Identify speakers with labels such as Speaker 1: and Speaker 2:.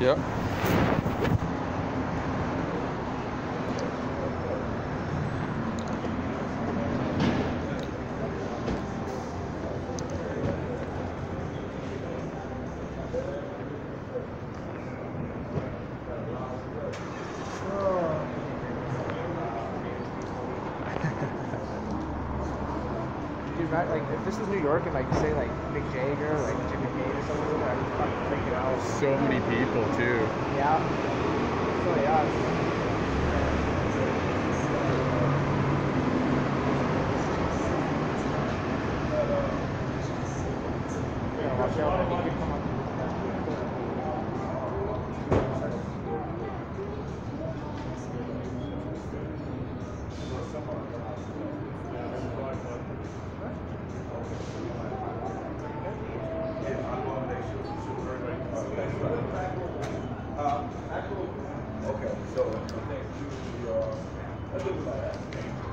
Speaker 1: Yep.
Speaker 2: Dude, not, like if this was New York and like say like Mick Jagger, like
Speaker 1: So many people too.
Speaker 2: Yeah. So yeah. Watch out.
Speaker 3: Okay, so I think you, uh.